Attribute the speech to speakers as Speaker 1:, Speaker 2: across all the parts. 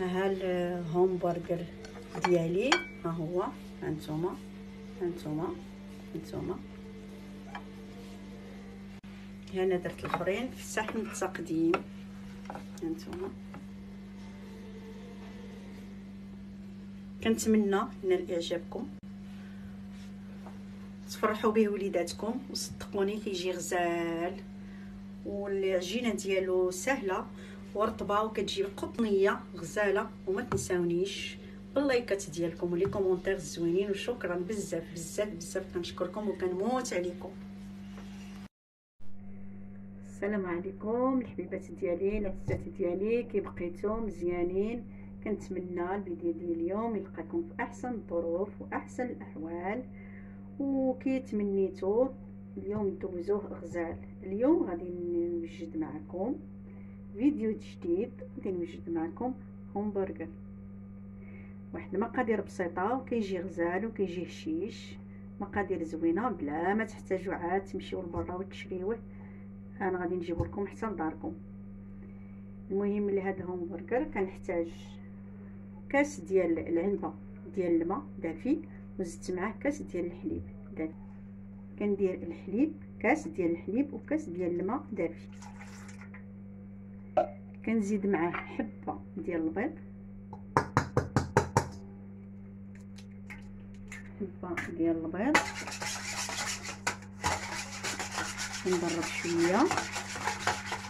Speaker 1: ها الهومبرجر ديالي؟ ها هو. هانتوما. هانتوما. هانتوما. هنا درت الاخرين في السحن التقديم هانتوما. كنتمنى نال اعجابكم تفرحوا به وليداتكم. وصدقوني كيجي غزال. والعجينة ديالو سهلة. ورطبه وكتجي قطنية غزالة وما تنساونيش باللايكات ديالكم و les commentaires زوينين وشكرا بزاف بزاف بزاف كنشكركم وكنموت عليكم. السلام عليكم الحبيبات ديالي العزات ديالي كي بقيتو مزيانين. كنتمنى الفيديو ديال اليوم يلقاكم في أحسن الظروف وأحسن الأحوال. وكي تمنيتو اليوم دوزوه غزال. اليوم غادي نوجد معكم. فيديو جديد غادي نوجد معكم همبرجر واحد المقادير بسيطة وكيجي غزال وكيجي هشيش. مقادير زوينة بلا ما تحتاجوا عاد تمشيو لبرا وتشريوه. أنا غادي نجيب لكم حتى لداركم. المهم لهذا الهمبرجر كنحتاج كاس ديال العنبة ديال الماء دافي وزدت معاه كاس ديال الحليب دافي. كندير الحليب كاس ديال الحليب وكاس ديال الماء دافي. كنزيد معاه حبة ديال البيض. حبة ديال البيض. نضرب شوية.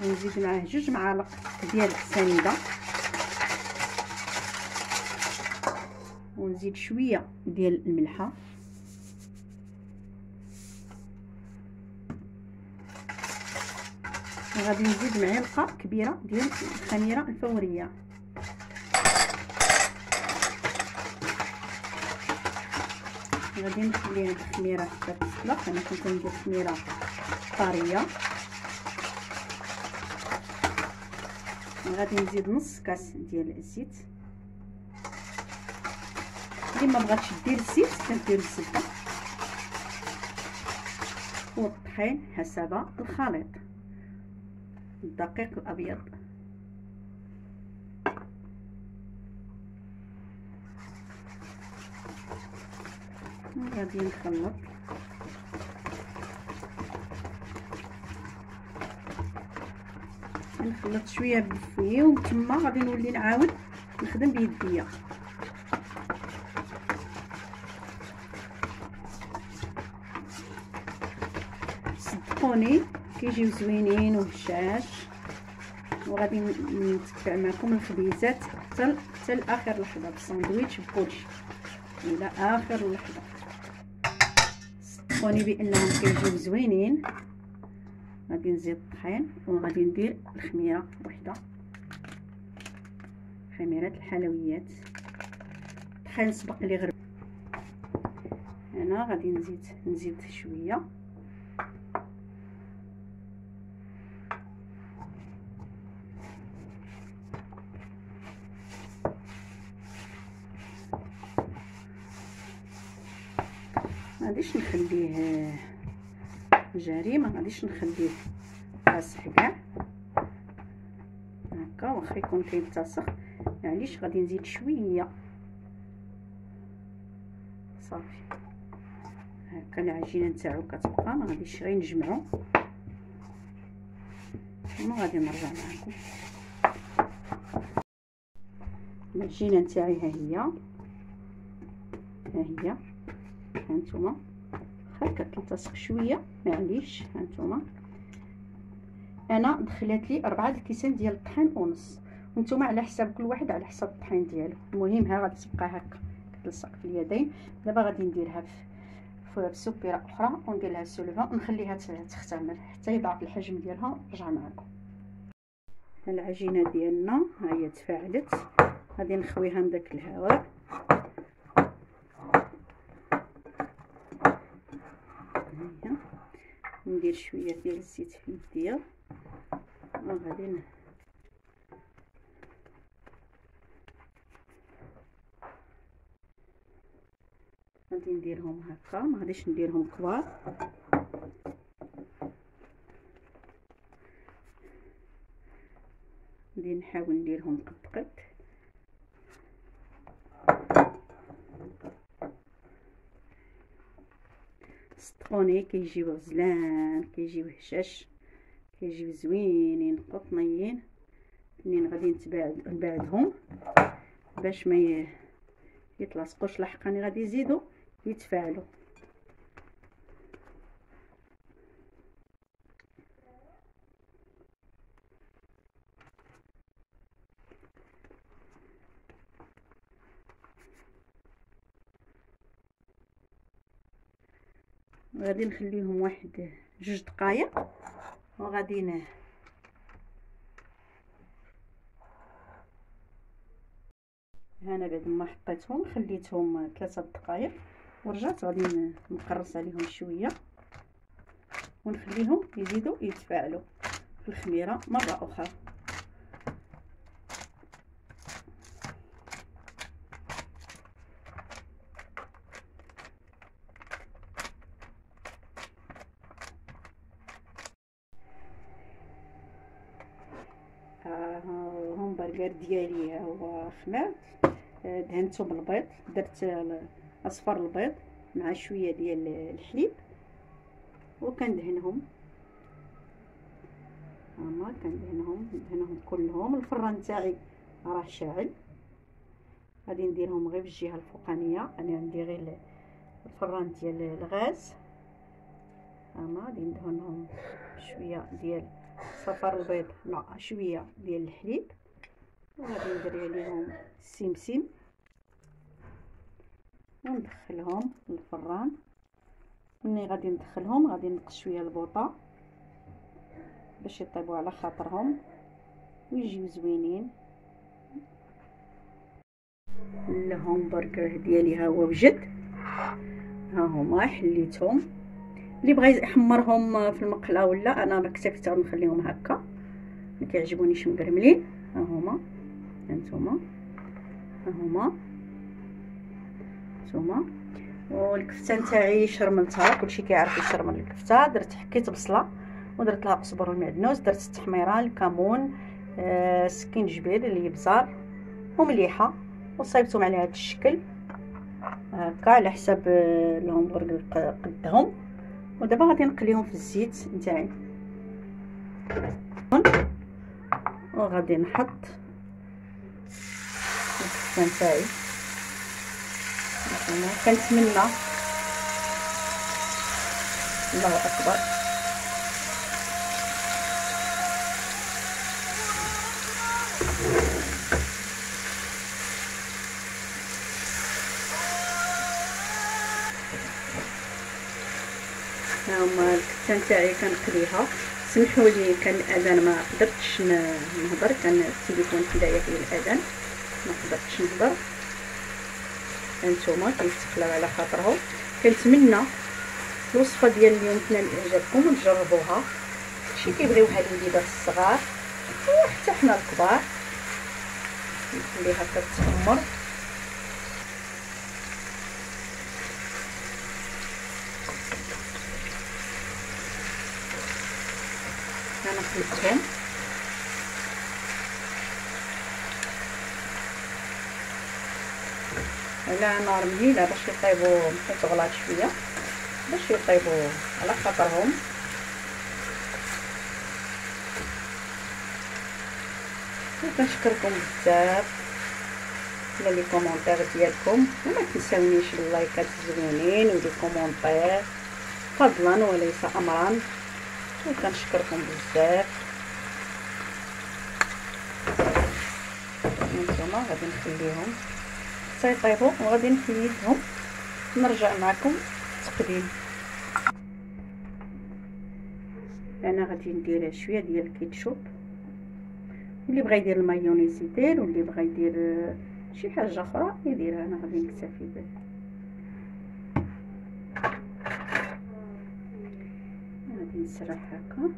Speaker 1: ونزيد معاه جوج معالق ديال السنيده ونزيد شوية ديال الملحة. وغادي نزيد معلقة كبيرة ديال الخميرة الفورية. غادي نخلي هاد الخميرة حتى تسلق. أنا كنت ندير خميرة طرية. غادي نزيد نص كاس ديال الزيت. اللي ما بغاتش دير الزيت كدير الزبدة. والطحين حسب الخليط. الدقيق الابيض غادي نخلط. نخلط شوية بالفويه ومن تما غادي نولي نعاود نخدم بيديا. صدقوني كيجيو زوينين وهشاش وغادي نتبع معكم الخبيزات حتى حتى لآخر لحظة. بالساندويتش بكلشي. إلى آخر لحظة. صدقوني بأنهم كيجيو زوينين. غادي نزيد الطحين وغادي ندير الخميرة وحدة. خميرة الحلويات. الطحين سبق لي غرب. هنا غادي نزيد نزيد شوية. غاديش نخليه جاري ما غاديش نخليه قاصح كاع. هكا واخا يكون كيلتصق معليش غادي نزيد شوية؟ صافي. هكا العجينة نتاعو كتبقى ما غاديش غير نجمعو. وما غادي نرجع معكم العجينة نتاعي ها هي. ها هي. هانتوما. واخا كتلتصق شوية معليش هانتوما. أنا دخلت لي أربعة الكيسان ديال الطحين ونص. وأنتم على حساب كل واحد على حساب الطحين ديالو. المهم ها غادي تبقى هكا كتلصق في اليدين. دابا غادي نديرها في سوبيره أخرى. وندير لها سولفا ونخليها تختمر. حتى يضعف الحجم ديالها نرجع معكم العجينة ديالنا ها هي تفاعلت. غادي نخويها من داك الهواء. ندير شوية ديال الزيت في يديا وغادي غادي نديرهم هكا ما غاديش نديرهم كبار غادي نحاول نديرهم قد قد صدقوني كيجيو غزلان كيجيو هشاش كيجيو زوينين قطنيين منين غادي نتباعد نبعدهم باش ما يتلاصقوش لحقاني غادي يزيدوا يتفاعلوا غادي نخليهم واحد جوج دقائق وغادي هنا بعد ما حطيتهم خليتهم ثلاثة دقائق ورجعت غادي نقرص عليهم شوية. ونخليهم يزيدوا يتفاعلوا في الخميرة مرة أخرى. الهمبرغر ديالي هو خمات دهنته بالبيض درت اصفر البيض مع شوية ديال الحليب وكندهنهم. هما كندهنهم ندهنهم كلهم. الفران تاعي راه شاعل. غادي نديرهم غير في الجهة الفوقانية. أنا عندي غير الفران ديال الغاز. هما غادي ندهنهم شوية ديال صفر البيض مع شوية ديال الحليب. وغادي ندير عليهم السمسم وندخلهم للفران. ملي غادي ندخلهم غادي نقص شوية البوطة باش يطيبوا على خاطرهم ويجيو زوينين. الهامبرغر ديالي ها هو وجد ها هما حليتهم. اللي بغى يحمرهم في المقله ولا أنا ما اكتفيت نخليهم هكا. ما كيعجبونيش مقرملين. ها هما. هانتوما. ها هما هانتوما. والكفتة نتاعي شرملتها كلشي كيعرف يشرمل الكفتة. درت حكيت بصلة ودرت لها قزبر والمعدنوس درت التحميره الكمون آه سكينجبير الابزار ومليحة. وصايبتهم على هذا الشكل. هكا على حساب آه، الهمبرغر قدهم. ودابا غادي نقليهم في الزيت نتاعي. وغادي نحط الكفته نتاعي كنتمنى. الله أكبر. ها هما الكفته نتاعي كنقليها سمحوا لي كان الاذان ما قدرتش نهضر كان التليفون حدايا فيه الاذان ما قدرتش نهضر هانتوما كيستقلاو على خاطرهم. كنتمنى الوصفة ديال اليوم تنال إعجابكم وتجربوها شي كيبغيوها الوليدات الصغار وحتى حنا الكبار. نخليها كتحمر أنا خلطتهم على نار مهيلة باش يطيبوا تغلط شوية. باش يطيبوا على خاطرهم. وكنشكركم بزاف على les commentaires ديالكم. وما تنساونيش اللايكات الزوينين و les commentaires. فضلا وليس امرا. وكنشكركم بزاف. هانتوما غادي نخليهم. سيطيبوا وغادي نحيدهم نرجع معكم تقديم أنا غادي ندير شوية ديال الكيتشوب. اللي بغى يدير المايونيز يدير واللي بغى يدير شي حاجة أخرى يديرها. أنا غادي نكتفي به. غادي نسرح هكا.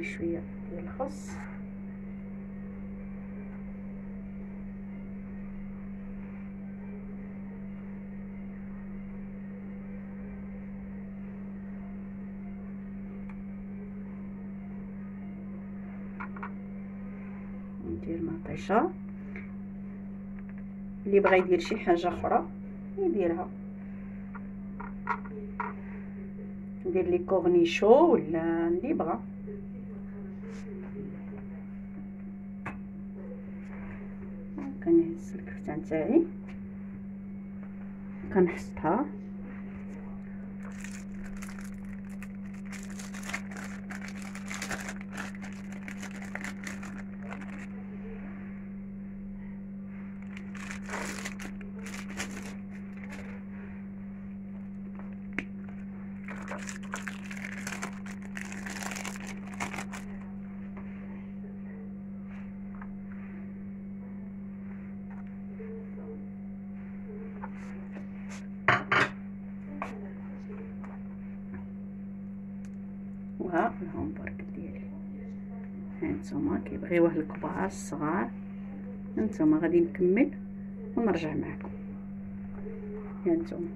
Speaker 1: ندير شوية ديال الخس ندير مطيشة. اللي بغى يدير شي حاجة أخرى يديرها. ندير لي كورنيشو ولا اللي بغى كنهز الكفته نتاعي كنحصها وها الهومبرغ ديالي. هانتوما كيبغيوه الكبار الصغار. هانتوما غادي نكمل ونرجع معكم. هانتوما